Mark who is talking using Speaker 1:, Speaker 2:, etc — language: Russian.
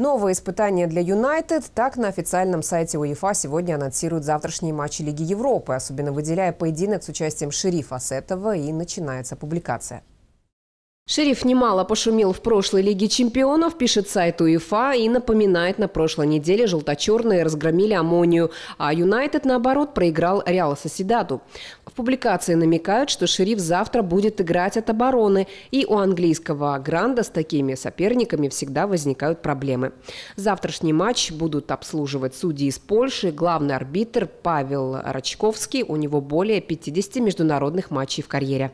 Speaker 1: Новое испытание для Юнайтед. Так на официальном сайте УЕФА сегодня анонсируют завтрашние матчи Лиги Европы, особенно выделяя поединок с участием Шерифа Асетова, и начинается публикация.
Speaker 2: Шериф немало пошумел в прошлой Лиге чемпионов, пишет сайт УЕФА и напоминает, на прошлой неделе желто-черные разгромили Амонию, а Юнайтед, наоборот, проиграл Реал Соседаду. В публикации намекают, что Шериф завтра будет играть от обороны, и у английского Гранда с такими соперниками всегда возникают проблемы. Завтрашний матч будут обслуживать судьи из Польши, главный арбитр Павел Рачковский, у него более 50 международных матчей в карьере.